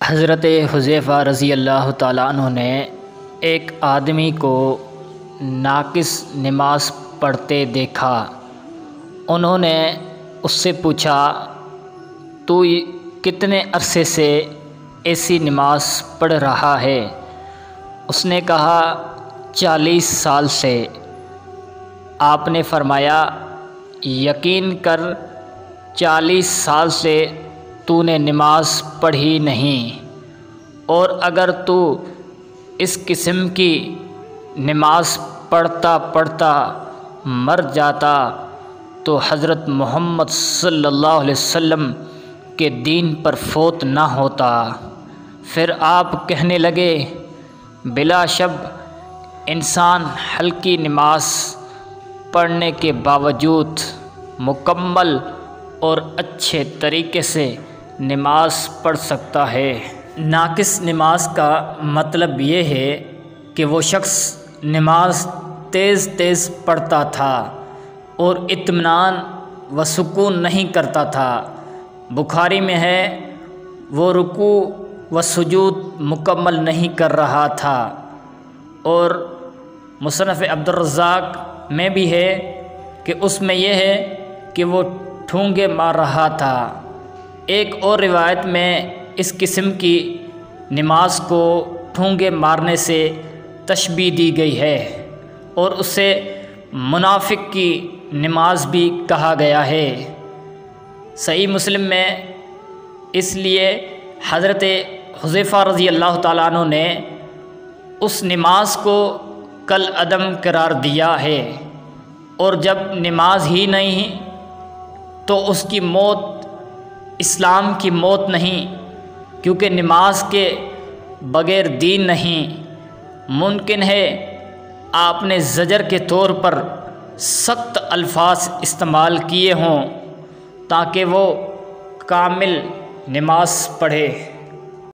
हज़रत हुज़ैफ़ा रज़ी अल्लाह तु ने एक आदमी को नाकिस नमाज़ पढ़ते देखा। उन्होंने उससे पूछा, तू कितने अरसे से ऐसी नमाज़ पढ़ रहा है? उसने कहा, चालीस साल से। आपने फरमाया, यकीन कर, चालीस साल से तूने नमाज़ पढ़ी नहीं। और अगर तू इस किस्म की नमाज़ पढ़ता पढ़ता मर जाता तो हज़रत मोहम्मद सल्लल्लाहु अलैहि वसल्लम के दीन पर फोत ना होता। फिर आप कहने लगे, बिला शब, इंसान हल्की नमाज़ पढ़ने के बावजूद मुकम्मल और अच्छे तरीके से नमाज़ पढ़ सकता है। नाकिस नमाज़ का मतलब ये है कि वो शख्स नमाज़ तेज़ तेज़ पढ़ता था और इत्मीनान व सुकून नहीं करता था। बुखारी में है, वो रुकू व सजूद मुकम्मल नहीं कर रहा था। और मुसनफ़ अब्दुलरज़ाक में भी है कि उसमें यह है कि वो ठूँगे मार रहा था। एक और रिवायत में इस किस्म की नमाज़ को ठूँगे मारने से तशबी दी गई है और उसे मुनाफिक की नमाज़ भी कहा गया है। सही मुस्लिम में इसलिए हज़रत हुज़ैफ़ा रज़ी अल्लाह तु ने उस नमाज़ को कल अदम करार दिया है और जब नमाज़ ही नहीं तो उसकी मौत इस्लाम की मौत नहीं, क्योंकि नमाज़ के बग़ैर दीन नहीं। मुमकिन है आपने ज़जर के तौर पर सख्त अल्फाज इस्तेमाल किए हों, ताकि वो कामिल नमाज़ पढ़े।